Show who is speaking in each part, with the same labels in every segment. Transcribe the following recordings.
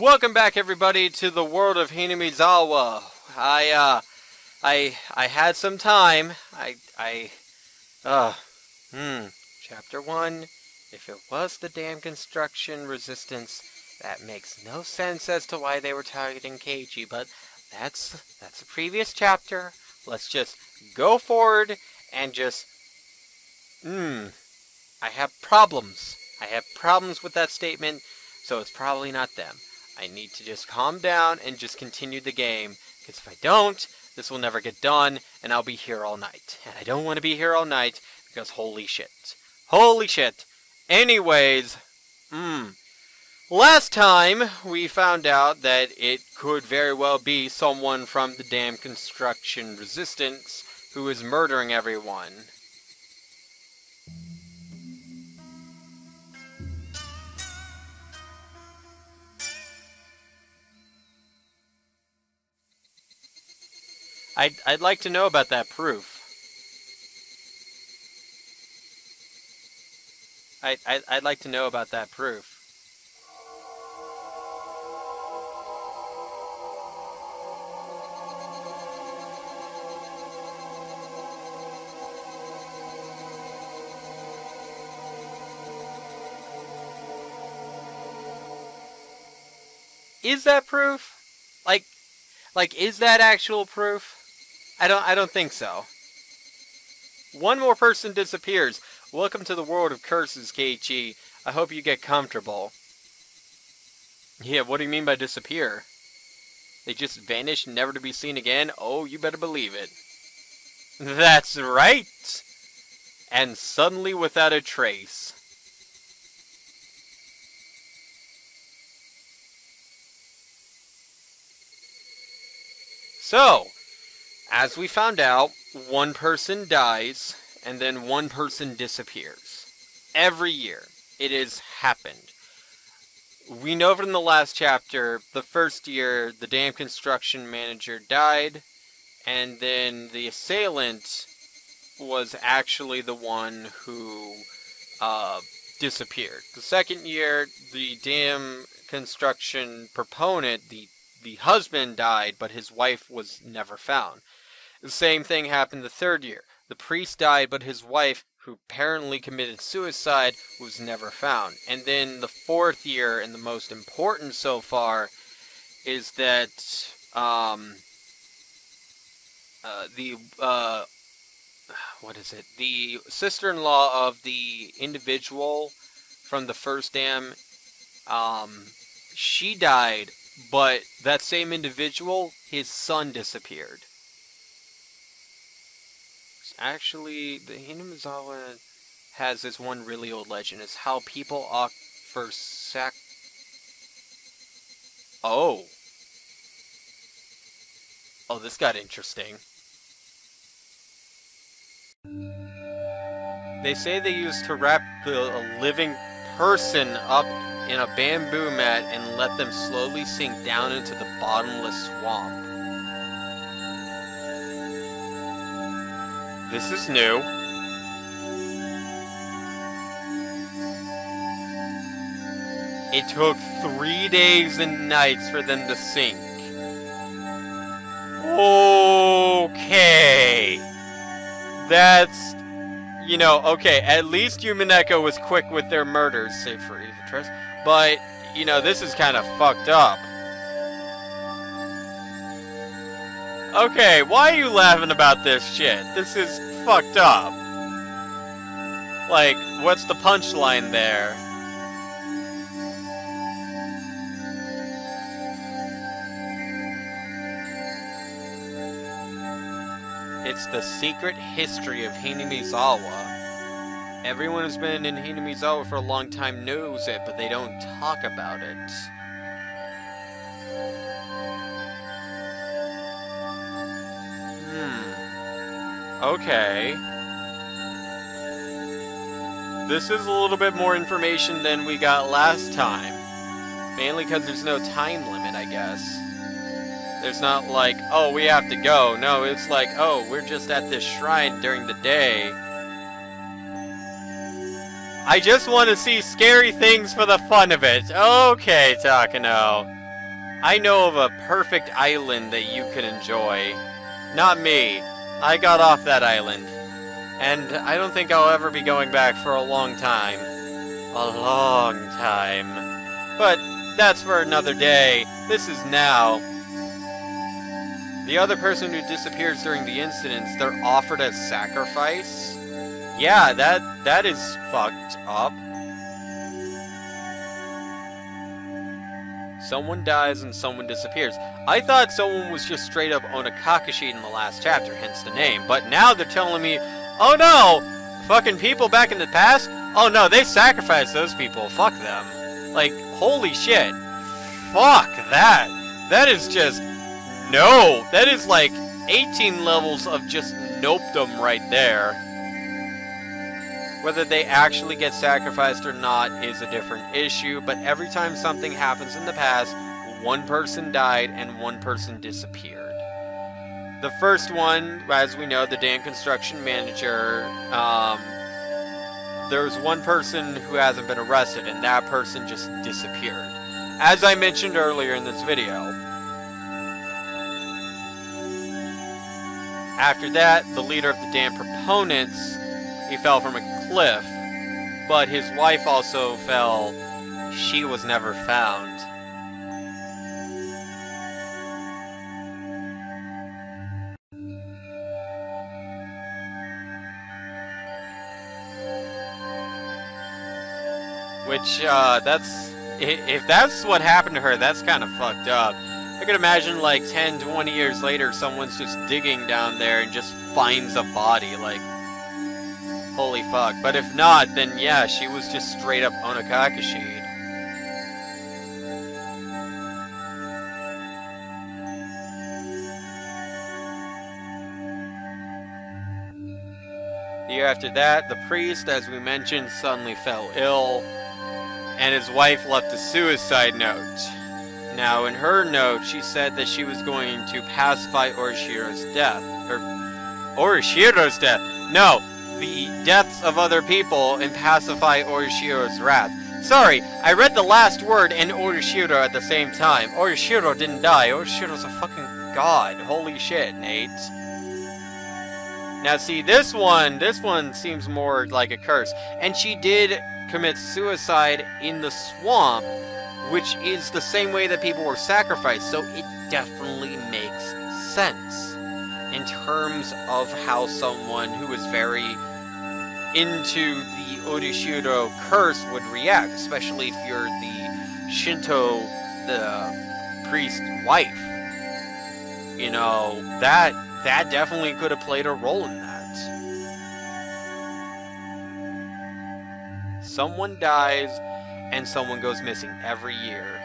Speaker 1: Welcome back, everybody, to the world of Hinamizawa. I, uh, I, I had some time. I, I, uh, hmm. Chapter one. If it was the dam construction resistance, that makes no sense as to why they were targeting Keiji, but that's that's the previous chapter. Let's just go forward and just, hmm. I have problems. I have problems with that statement, so it's probably not them. I need to just calm down and just continue the game, because if I don't, this will never get done, and I'll be here all night. And I don't want to be here all night, because holy shit. Holy shit. Anyways, hmm. Last time, we found out that it could very well be someone from the dam construction resistance who is murdering everyone. I'd, I'd like to know about that proof. I, I, I'd like to know about that proof. Is that proof? Like, like, is that actual proof? I don't, I don't think so. One more person disappears. Welcome to the world of curses, Keiichi. I hope you get comfortable. Yeah, what do you mean by disappear? They just vanish, never to be seen again? Oh, you better believe it. That's right! And suddenly without a trace. So, as we found out, one person dies and then one person disappears. Every year, it has happened. We know from the last chapter, the first year, the dam construction manager died, and then the assailant was actually the one who uh, disappeared. The second year, the dam construction proponent, the the husband died, but his wife was never found. The same thing happened the third year. The priest died, but his wife, who apparently committed suicide, was never found. And then the fourth year, and the most important so far, is that um, uh, the uh, what is it? The sister-in-law of the individual from the first dam, um, she died, but that same individual, his son disappeared actually, the Hinamizawa has this one really old legend. It's how people offer sac. Oh. Oh, this got interesting. They say they used to wrap the living person up in a bamboo mat and let them slowly sink down into the bottomless swamp. This is new. It took three days and nights for them to sink. Okay. That's, you know, okay, at least Umineko was quick with their murders, save for Evatress. But, you know, this is kind of fucked up. Okay, why are you laughing about this shit? This is fucked up. Like, what's the punchline there? It's the secret history of Hinamizawa. Everyone who's been in Hinamizawa for a long time knows it, but they don't talk about it. Okay. This is a little bit more information than we got last time. Mainly because there's no time limit, I guess. There's not like, oh, we have to go. No, it's like, oh, we're just at this shrine during the day. I just want to see scary things for the fun of it. Okay, Takano. I know of a perfect island that you can enjoy. Not me. I got off that island. And I don't think I'll ever be going back for a long time. A long time. But that's for another day. This is now. The other person who disappears during the incidents, they're offered as sacrifice? Yeah, that that is fucked up. Someone dies and someone disappears. I thought someone was just straight up Onikakushi in the last chapter, hence the name. But now they're telling me, oh no, fucking people back in the past? Oh no, they sacrificed those people. Fuck them. Like, holy shit. Fuck that. That is just, no. That is like 18 levels of just nopedom right there. Whether they actually get sacrificed or not is a different issue, but every time something happens in the past, one person died and one person disappeared. The first one, as we know, the Dan Construction Manager, um, there's one person who hasn't been arrested, and that person just disappeared. As I mentioned earlier in this video. After that, the leader of the Dan Proponents, he fell from a cliff, but his wife also fell. She was never found. Which, uh, that's... If that's what happened to her, that's kind of fucked up. I could imagine, like, 10, 20 years later, someone's just digging down there and just finds a body, like, Holy fuck. But if not, then yeah, she was just straight up Onikakushi. The year after that, the priest, as we mentioned, suddenly fell ill, and his wife left a suicide note. Now, in her note, she said that she was going to pacify Oyashiro's death. Or, Oyashiro's death! No, the deaths of other people and pacify Oyashiro's wrath. Sorry, I read the last word and Oyashiro at the same time. Oyashiro didn't die. Oyashiro's a fucking god. Holy shit, Nate. Now see, this one, this one seems more like a curse. And she did commit suicide in the swamp, which is the same way that people were sacrificed, so it definitely makes sense in terms of how someone who is very into the Oyashiro curse would react, especially if you're the Shinto, the priest wife. You know, that that definitely could have played a role in that. Someone dies and someone goes missing every year.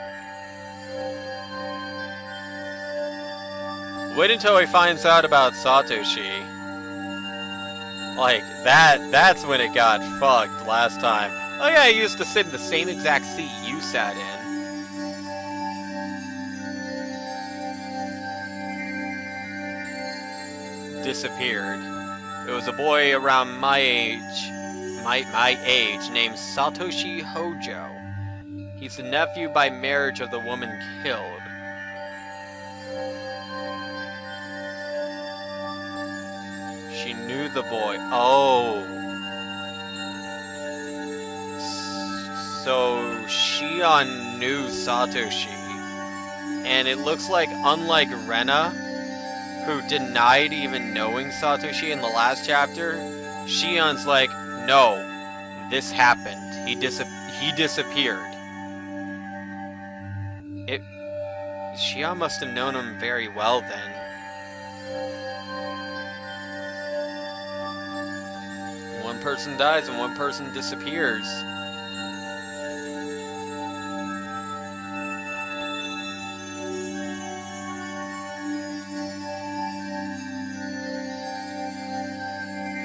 Speaker 1: Wait until he finds out about Satoshi. Like, that, that's when it got fucked last time. Oh yeah, I used to sit in the same exact seat you sat in. Disappeared. It was a boy around my age, my, my age, named Satoshi Hojo. He's the nephew by marriage of the woman killed. She knew the boy. Oh. So Shion knew Satoshi. And it looks like, unlike Rena, who denied even knowing Satoshi in the last chapter, Shion's like, no, this happened. He dis he disappeared. It Shion must have known him very well then. One person dies and one person disappears.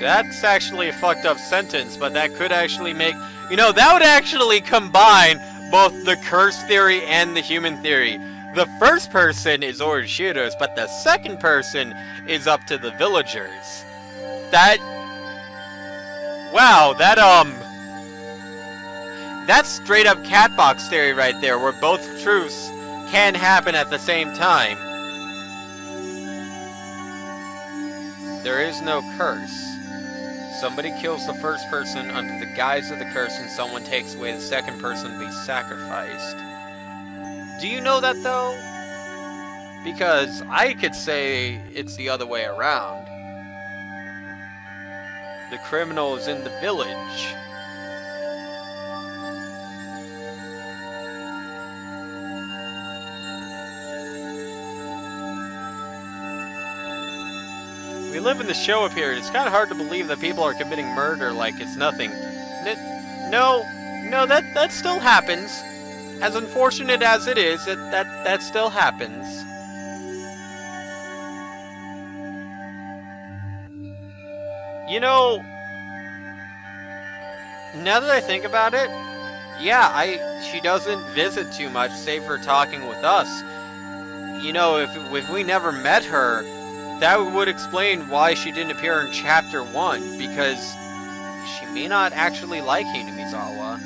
Speaker 1: That's actually a fucked up sentence, but that could actually make... You know, that would actually combine both the curse theory and the human theory. The first person is Oyashiro's, but the second person is up to the villagers. That Wow, that, um... That's straight up catbox theory right there, where both truths can happen at the same time. There is no curse. Somebody kills the first person under the guise of the curse and someone takes away the second person to be sacrificed. Do you know that though? Because I could say it's the other way around. The criminals in the village. We live in the Showa period. It's kind of hard to believe that people are committing murder like it's nothing. N no, no, that that still happens. As unfortunate as it is, it, that that still happens. You know, now that I think about it, yeah, I she doesn't visit too much, save for talking with us. You know, if if we never met her, that would explain why she didn't appear in Chapter 1, because she may not actually like Hinamizawa,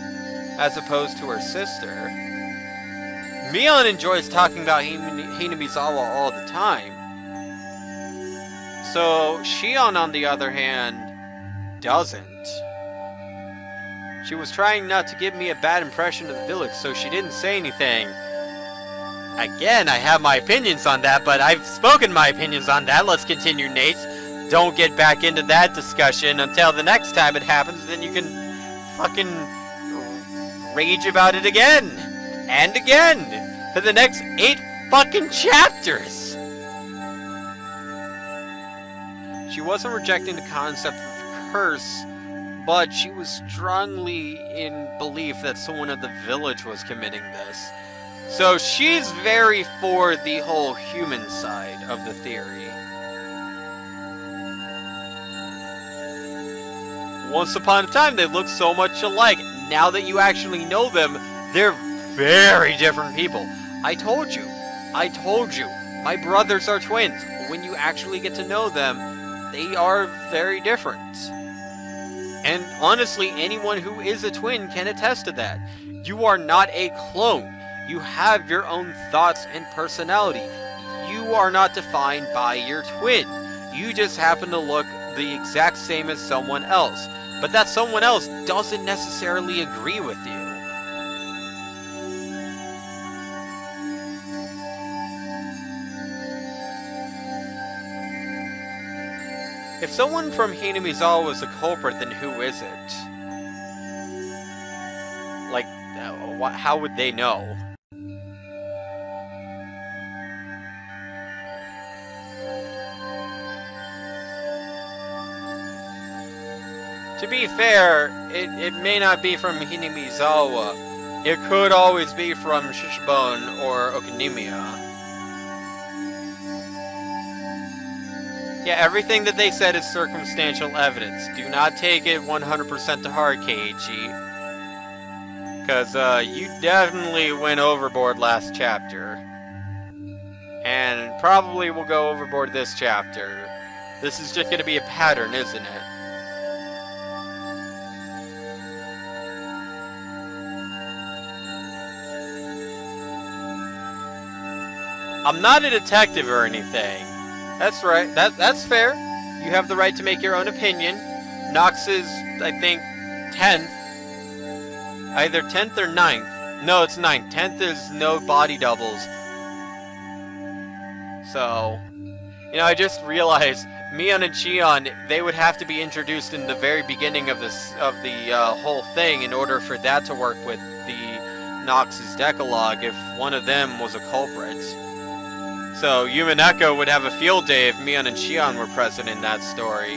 Speaker 1: as opposed to her sister. Mion enjoys talking about Hinamizawa all the time. So, Shion, on the other hand, doesn't. She was trying not to give me a bad impression of the village, so she didn't say anything. Again, I have my opinions on that, but I've spoken my opinions on that. Let's continue, Nate. Don't get back into that discussion until the next time it happens, then you can fucking rage about it again. And again. For the next eight fucking chapters. She wasn't rejecting the concept of curse, but she was strongly in belief that someone of the village was committing this. So she's very for the whole human side of the theory. Once upon a time, they looked so much alike. Now that you actually know them, they're very different people. I told you. I told you. My brothers are twins. When you actually get to know them, they are very different. And honestly, anyone who is a twin can attest to that. You are not a clone. You have your own thoughts and personality. You are not defined by your twin. You just happen to look the exact same as someone else. But that someone else doesn't necessarily agree with you. If someone from Hinamizawa was the culprit, then who is it? Like, uh, how would they know? To be fair, it, it may not be from Hinamizawa. It could always be from Shishibone or Okinomiya. Yeah, everything that they said is circumstantial evidence. Do not take it 100% to heart, Keiichi. Because uh, you definitely went overboard last chapter. And probably will go overboard this chapter. This is just going to be a pattern, isn't it? I'm not a detective or anything. That's right. That that's fair. You have the right to make your own opinion. Knox is, I think, 10th. Either 10th or 9th. No, it's 9th. 10th is no body doubles. So, you know, I just realized Mion and Shion, they would have to be introduced in the very beginning of this of the uh, whole thing in order for that to work with the Knox's Decalogue if one of them was a culprit. So Umineko would have a field day if Mion and Shion were present in that story.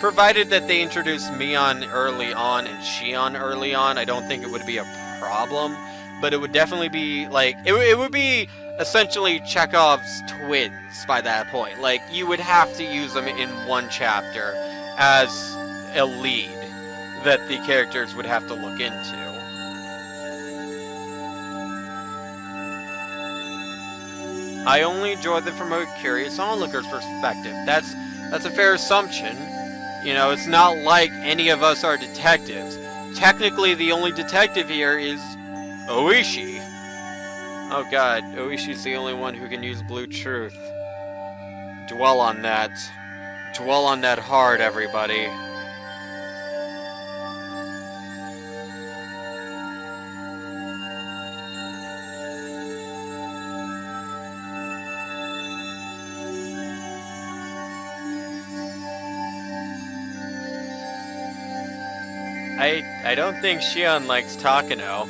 Speaker 1: Provided that they introduced Mion early on and Shion early on, I don't think it would be a problem. But it would definitely be, like, it, it would be essentially Chekhov's twins by that point. Like, you would have to use them in one chapter as a lead that the characters would have to look into. I only enjoy them from a curious onlooker's perspective. That's that's a fair assumption. You know, it's not like any of us are detectives. technically the only detective here is Oishi. Oh god, Oishi's the only one who can use Blue Truth. Dwell on that. Dwell on that hard, everybody. I I don't think Shion likes Takano.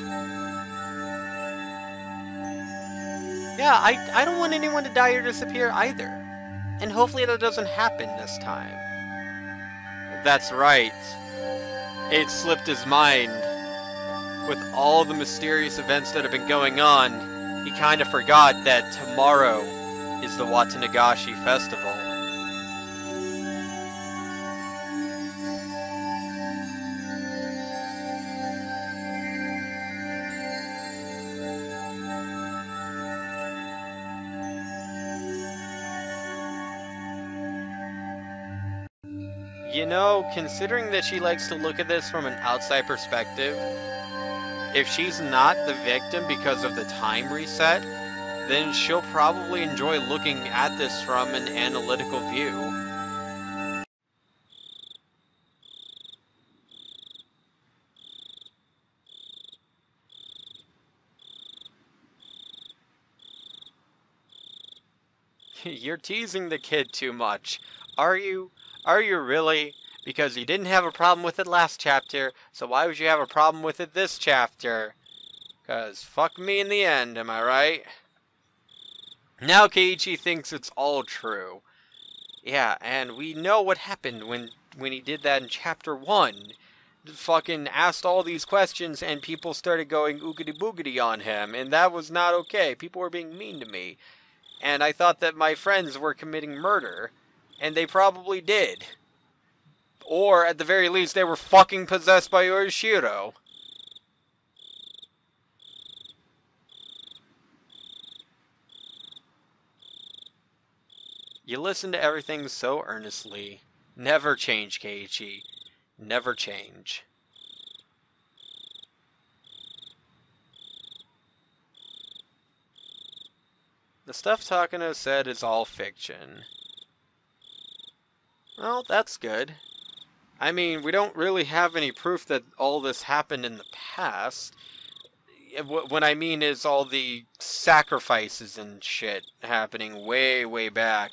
Speaker 1: Yeah, I I don't want anyone to die or disappear either. And hopefully that doesn't happen this time. That's right. It slipped his mind. With all the mysterious events that have been going on, he kind of forgot that tomorrow is the Watanagashi Festival. You know, considering that she likes to look at this from an outside perspective, if she's not the victim because of the time reset, then she'll probably enjoy looking at this from an analytical view. You're teasing the kid too much. Are you? Are you really? Because you didn't have a problem with it last chapter, so why would you have a problem with it this chapter? Because fuck me in the end, am I right? Now Keiichi thinks it's all true. Yeah, and we know what happened when, when he did that in chapter 1. Fucking asked all these questions and people started going oogity boogity on him, and that was not okay. People were being mean to me. And I thought that my friends were committing murder. And they probably did. Or, at the very least, they were fucking possessed by Oyashiro. You listen to everything so earnestly. Never change, Keiichi. Never change. The stuff Takano said is all fiction. Well, that's good. I mean, we don't really have any proof that all this happened in the past. What I mean is all the sacrifices and shit happening way, way back.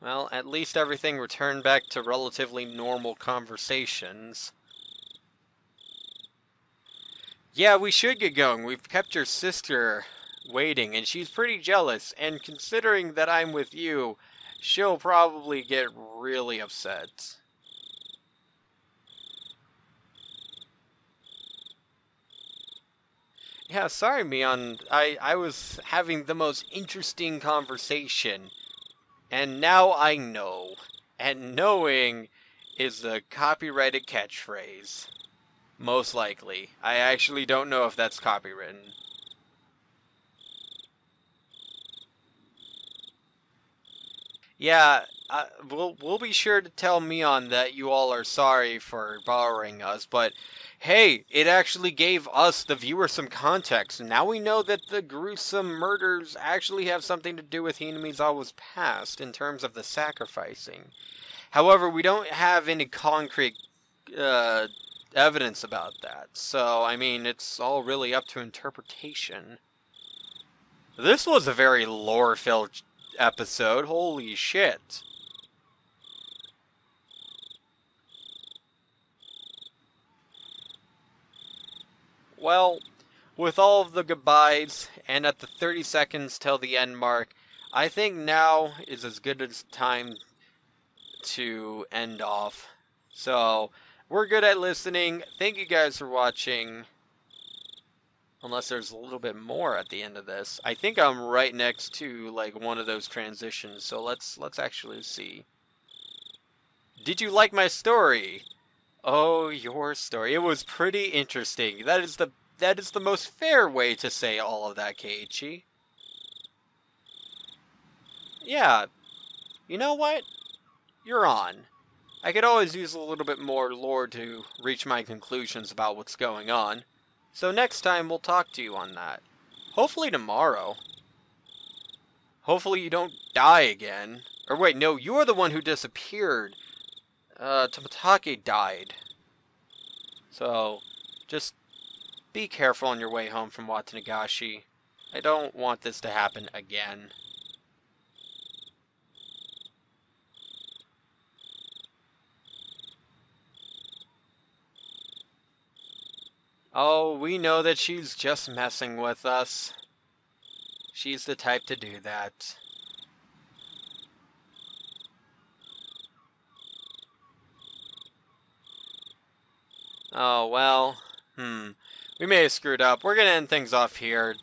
Speaker 1: Well, at least everything returned back to relatively normal conversations. Yeah, we should get going. We've kept your sister waiting, and she's pretty jealous. And considering that I'm with you, she'll probably get really upset. Yeah, sorry, Mion. I, I was having the most interesting conversation. And now I know. And knowing is a copyrighted catchphrase. Most likely. I actually don't know if that's copywritten. Yeah, uh, we'll we'll be sure to tell Mion that you all are sorry for borrowing us, but hey, it actually gave us, the viewer, some context. Now we know that the gruesome murders actually have something to do with Hinamizawa's past in terms of the sacrificing. However, we don't have any concrete uh, evidence about that. So, I mean, it's all really up to interpretation. This was a very lore-filled episode. Holy shit. Well, with all of the goodbyes, and at the 30 seconds till the end mark, I think now is as good as time to end off. So, we're good at listening. Thank you guys for watching. Unless there's a little bit more at the end of this. I think I'm right next to like one of those transitions, so let's let's actually see. Did you like my story? Oh, your story. It was pretty interesting. That is the that is the most fair way to say all of that, Keiichi. yeah, you know what? You're on. I could always use a little bit more lore to reach my conclusions about what's going on. So next time we'll talk to you on that. Hopefully tomorrow. Hopefully you don't die again. Or wait, no, you're the one who disappeared. Uh, Tomitake died. So, just be careful on your way home from Watanagashi. I don't want this to happen again. Oh, we know that she's just messing with us. She's the type to do that. Oh, well. Hmm. We may have screwed up. We're going to end things off here.